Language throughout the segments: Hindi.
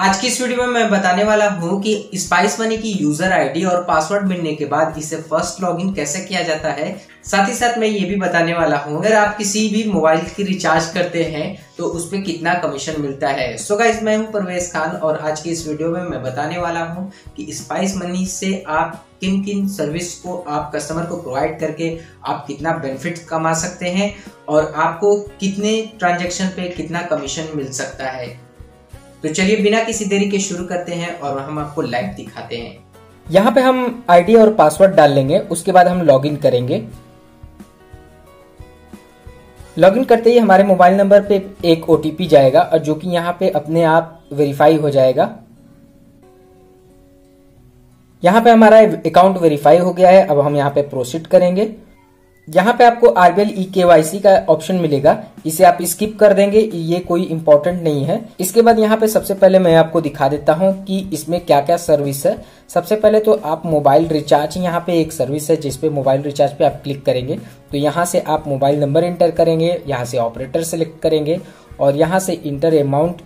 आज की इस वीडियो में मैं बताने वाला हूँ कि स्पाइस मनी की यूज़र आईडी और पासवर्ड मिलने के बाद इसे फ़र्स्ट लॉगिन कैसे किया जाता है। साथ ही साथ मैं ये भी बताने वाला हूँ, अगर आप किसी भी मोबाइल की रिचार्ज करते हैं तो उसमें कितना कमीशन मिलता है। सो गाइस मैं हूँ परवेज खान और आज की इस वीडियो में मैं बताने वाला हूँ कि स्पाइस मनी से आप किन किन सर्विस को आप कस्टमर को प्रोवाइड करके आप कितना बेनिफिट कमा सकते हैं और आपको कितने ट्रांजेक्शन पे कितना कमीशन मिल सकता है। तो चलिए बिना किसी देरी के शुरू करते हैं और हम आपको लाइव दिखाते हैं। यहाँ पे हम आईडी और पासवर्ड डाल लेंगे, उसके बाद हम लॉगिन करेंगे। लॉगिन करते ही हमारे मोबाइल नंबर पे एक ओटीपी जाएगा और जो कि यहाँ पे अपने आप वेरीफाई हो जाएगा। यहाँ पे हमारा अकाउंट वेरीफाई हो गया है, अब हम यहाँ पे प्रोसीड करेंगे। यहाँ पे आपको आरबीएल ई के का ऑप्शन मिलेगा। इसे आप स्किप कर देंगे। ये कोई इंपॉर्टेंट नहीं है। इसके बाद यहाँ पे सबसे पहले मैं आपको दिखा देता हूँ कि इसमें क्या क्या सर्विस है। सबसे पहले तो आप मोबाइल रिचार्ज यहाँ पे एक सर्विस है जिसपे मोबाइल रिचार्ज पे आप क्लिक करेंगे। तो यहाँ से आप मोबाइल नंबर इंटर करेंगे, यहाँ से ऑपरेटर सेलेक्ट करेंगे और यहाँ से इंटर अमाउंट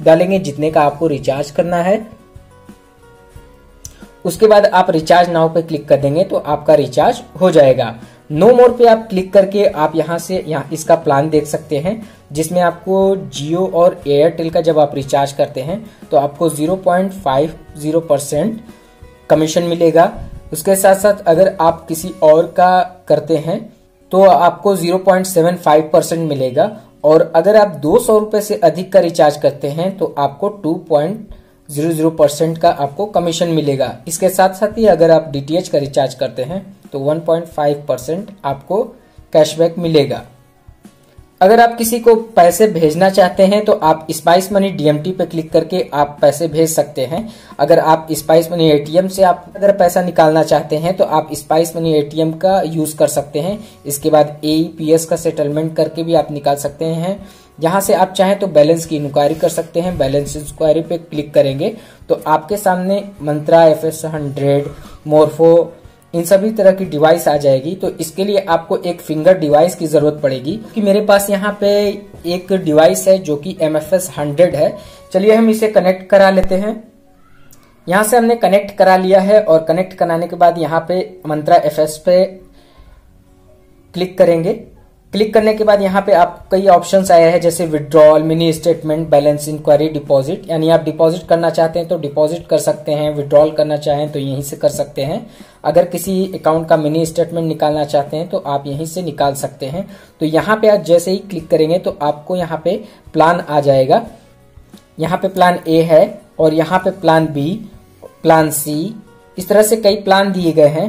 डालेंगे, जितने का आपको रिचार्ज करना है। उसके बाद आप रिचार्ज नाउ पे क्लिक कर देंगे तो आपका रिचार्ज हो जाएगा। नो मोर पे आप क्लिक करके आप यहाँ से, यहाँ इसका प्लान देख सकते हैं, जिसमें आपको जियो और एयरटेल का जब आप रिचार्ज करते हैं तो आपको 0.50 परसेंट कमीशन मिलेगा। उसके साथ साथ अगर आप किसी और का करते हैं तो आपको 0.75 परसेंट मिलेगा। और अगर आप दो सौ से अधिक का रिचार्ज करते हैं तो आपको two point zero zero percent का आपको कमीशन मिलेगा। इसके साथ साथ ही अगर आप डीटीएच का रिचार्ज करते हैं तो 1.5 परसेंट आपको कैशबैक मिलेगा। अगर आप किसी को पैसे भेजना चाहते हैं तो आप स्पाइस मनी डीएमटी पे क्लिक करके आप पैसे भेज सकते हैं। अगर आप स्पाइस मनी एटीएम से आप अगर पैसा निकालना चाहते हैं तो आप स्पाइस मनी एटीएम का यूज़ कर सकते हैं। इसके बाद एईपीएस का सेटलमेंट करके भी आप निकाल सकते हैं। यहाँ से आप चाहें तो बैलेंस की इंक्वायरी कर सकते हैं। बैलेंस इंक्वायरी पे क्लिक करेंगे तो आपके सामने Mantra F S hundred Morpho इन सभी तरह की डिवाइस आ जाएगी तो इसके लिए आपको एक फिंगर डिवाइस की ज़रूरत पड़ेगी। कि मेरे पास यहाँ पे एक डिवाइस है जो कि एम एफ़ एस हंड्रेड है। चलिए हम इसे कनेक्ट करा लेते हैं। यहाँ से हमने कनेक्ट करा लिया है और कनेक्ट कराने के बाद यहाँ पे मंत्रा एफ़ एस पे क्लिक करेंगे। क्लिक करने के बाद यहाँ पे आप कई ऑप्शंस आए हैं, जैसे withdrawal mini statement balance inquiry deposit यानी आप डिपॉजिट करना चाहते हैं तो डिपॉजिट कर सकते हैं विड्रॉल करना चाहें तो यहीं से कर सकते हैं. अगर किसी अकाउंट का मिनी स्टेटमेंट निकालना चाहते हैं तो आप यहीं से निकाल सकते हैं. तो यहाँ पे आप जैसे ही क्लिक करेंगे तो आपको यहाँ पे प्लान आ जाएगा. यहाँ पे प्लान ए है और यहाँ पे प्लान बी प्लान सी इस तरह से कई प्लान दिए गए हैं.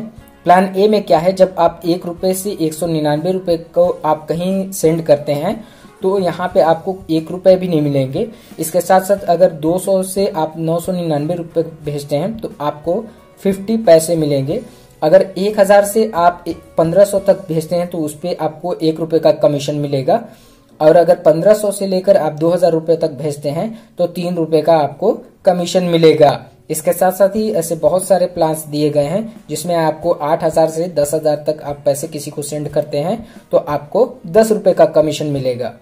प्लान ए में क्या है? जब आप एक रुपए से एक सौ निन्यानवे रुपए को आप कहीं सेंड करते हैं तो यहाँ पे आपको एक रुपए भी नहीं मिलेंगे। इसके साथ साथ अगर 200 से आप नौ सौ निन्यानवे रुपए भेजते हैं तो आपको 50 पैसे मिलेंगे। अगर 1000 से आप 1500 तक भेजते हैं तो उस पर आपको एक रुपए का कमीशन मिलेगा। और अगर 1500 से लेकर आप 2000 रुपए तक भेजते हैं तो तीन रुपए का आपको कमीशन मिलेगा। इसके साथ साथ ही ऐसे बहुत सारे प्लान्स दिए गए हैं, जिसमें आपको आठ हज़ार से दस हज़ार तक आप पैसे किसी को सेंड करते हैं तो आपको दस रुपए का कमीशन मिलेगा।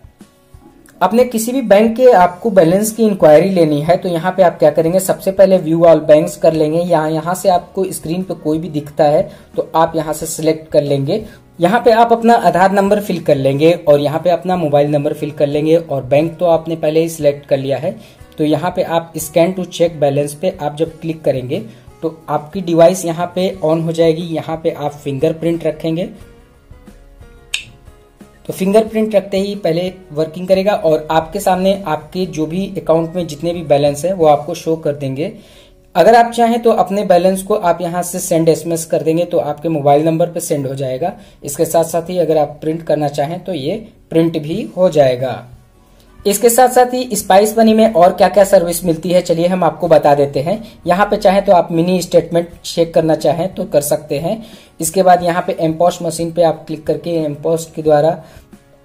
अपने किसी भी बैंक के आपको बैलेंस की इंक्वायरी लेनी है तो यहाँ पे आप क्या करेंगे, सबसे पहले व्यू ऑल बैंक्स कर लेंगे। यहाँ यहाँ से आपको स्क्रीन पे कोई भी दिखता है तो आप यहाँ से सिलेक्ट कर लेंगे। यहाँ पे आप अपना आधार नंबर फिल कर लेंगे और यहाँ पे अपना मोबाइल नंबर फिल कर लेंगे और बैंक तो आपने पहले ही सिलेक्ट कर लिया है। तो यहाँ पे आप स्कैन टू चेक बैलेंस पे आप जब क्लिक करेंगे तो आपकी डिवाइस यहाँ पे ऑन हो जाएगी, यहाँ पे आप फिंगरप्रिंट रखेंगे। तो फिंगरप्रिंट रखते ही पहले वर्किंग करेगा और आपके सामने आपके जो भी अकाउंट में जितने भी बैलेंस है, वो आपको शो कर देंगे। अगर आप चाहें तो अपने बैलेंस को आप यहाँ से सेंड एसएमएस कर देंगे तो आपके मोबाइल नंबर पर सेंड हो जाएगा। इसके साथ साथ ही अगर आप प्रिंट करना चाहें तो ये प्रिंट भी हो जाएगा। इसके साथ साथ ही स्पाइस मनी में और क्या क्या सर्विस मिलती है, चलिए हम आपको बता देते हैं। यहाँ पे चाहे तो आप मिनी स्टेटमेंट चेक करना चाहें तो कर सकते हैं। इसके बाद यहाँ पे एम्पोस्ट मशीन पे आप क्लिक करके एम्पोस्ट के द्वारा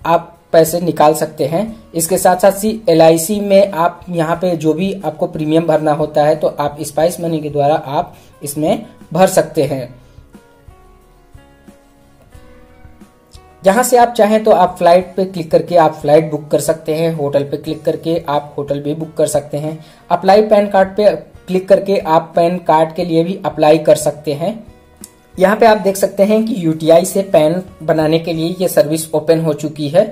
आप पैसे निकाल सकते हैं। इसके साथ साथ सी एल में आप यहाँ पे जो भी आपको प्रीमियम भरना होता है तो आप स्पाइस मनी के द्वारा आप इसमें भर सकते हैं। यहाँ से आप चाहें तो आप फ़्लाइट पे क्लिक करके आप फ़्लाइट बुक कर सकते हैं, होटल पे क्लिक करके आप होटल भी बुक कर सकते हैं। अप्लाई पैन कार्ड पे क्लिक करके आप पैन कार्ड के लिए भी अप्लाई कर सकते हैं। यहाँ पे आप देख सकते हैं कि यूटीआई से पैन बनाने के लिए ये सर्विस ओपन हो चुकी है।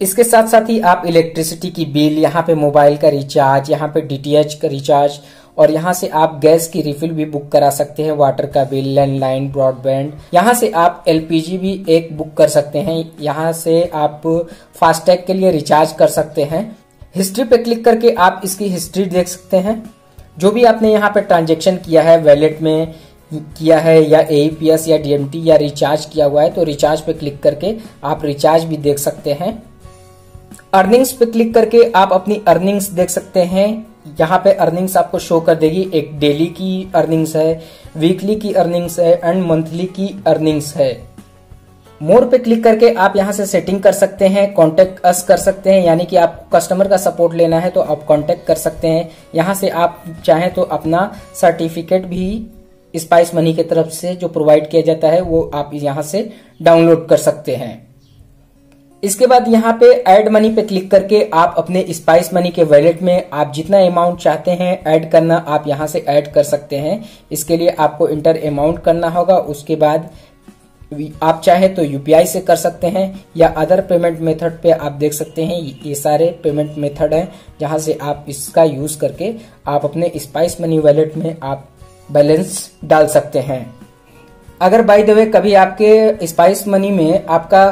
इसके साथ साथ ही आप इलेक्ट्रिसिटी की बिल, यहाँ पे मोबाइल का रिचार्ज, यहाँ पे डीटीएच का रिचार्ज और यहाँ से आप गैस की रिफिल भी बुक करा सकते हैं, वाटर का बिल, लैंडलाइन, ब्रॉडबैंड। यहाँ से आप एलपीजी भी एक बुक कर सकते हैं। यहाँ से आप फास्टैग के लिए रिचार्ज कर सकते हैं। हिस्ट्री पे क्लिक करके आप इसकी हिस्ट्री देख सकते हैं। जो भी आपने यहाँ पे ट्रांजेक्शन किया है, वैलेट में किया है या एईपीएस या डीएमटी या रिचार्ज किया हुआ है तो रिचार्ज पे क्लिक करके आप रिचार्ज भी देख सकते हैं। अर्निंग्स पे क्लिक करके आप अपनी अर्निंग्स देख सकते हैं। यहाँ पे अर्निंग्स आपको शो कर देगी। एक डेली की अर्निंग्स है वीकली की अर्निंग्स है एंड मंथली की अर्निंग्स है। मोर पे क्लिक करके आप यहाँ से सेटिंग कर सकते हैं कॉन्टेक्ट अस कर सकते हैं, यानी कि आप कस्टमर का सपोर्ट लेना है तो आप कॉन्टेक्ट कर सकते हैं। यहाँ से आप चाहें तो अपना सर्टिफिकेट भी स्पाइस मनी की तरफ़ से जो प्रोवाइड किया जाता है, वो आप यहाँ से डाउनलोड कर सकते हैं। इसके बाद यहाँ पे ऐड मनी पे क्लिक करके आप अपने स्पाइस मनी के वैलेट में आप जितना अमाउंट चाहते हैं ऐड करना आप यहाँ से ऐड कर सकते हैं। इसके लिए आपको इंटर अमाउंट करना होगा। उसके बाद आप चाहे तो यूपीआई से कर सकते हैं या अदर पेमेंट मेथड पे आप देख सकते हैं। ये सारे पेमेंट मेथड हैं जहाँ से आप इसका यूज़ करके आप अपने स्पाइस मनी वैलेट में आप बैलेंस डाल सकते हैं। अगर बाय द वे कभी आपके स्पाइस मनी में आपका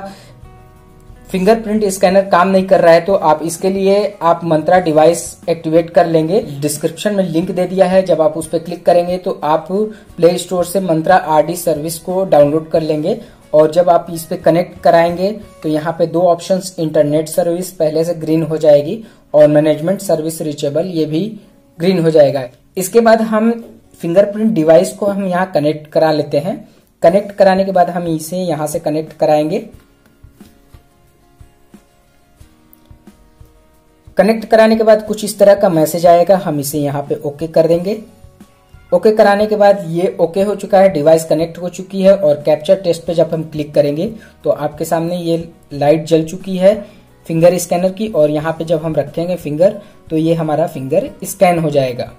फिंगरप्रिंट स्कैनर काम नहीं कर रहा है तो आप इसके लिए आप मंत्रा डिवाइस एक्टिवेट कर लेंगे। डिस्क्रिप्शन में लिंक दे दिया है, जब आप उस पर क्लिक करेंगे तो आप प्ले स्टोर से मंत्रा आरडी सर्विस को डाउनलोड कर लेंगे। और जब आप इस पे कनेक्ट कराएँगे तो यहाँ पे दो ऑप्शंस इंटरनेट सर्विस पहले से ग्रीन हो जाएगी और मैनेजमेंट सर्विस रिचेबल ये भी ग्रीन हो जाएगा। इसके बाद हम फिंगरप्रिंट डिवाइस को हम यहाँ कनेक्ट करा लेते हैं। कनेक्ट कराने के बाद हम इसे यहाँ से कनेक्ट कराएँगे। कनेक्ट कराने के बाद कुछ इस तरह का मैसेज आएगा, हम इसे यहाँ पे ओके कर देंगे। ओके कराने के बाद ये ओके हो चुका है डिवाइस कनेक्ट हो चुकी है और कैप्चर टेस्ट पे जब हम क्लिक करेंगे तो आपके सामने ये लाइट जल चुकी है फिंगर स्कैनर की और यहाँ पे जब हम रखेंगे फिंगर तो ये हमारा फिंगर स्कैन हो जाएगा।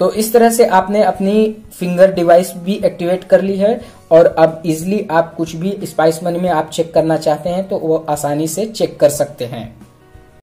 तो इस तरह से आपने अपनी फिंगर डिवाइस भी एक्टिवेट कर ली है और अब इजिली आप कुछ भी स्पाइस मनी में आप चेक करना चाहते हैं तो वो आसानी से चेक कर सकते हैं।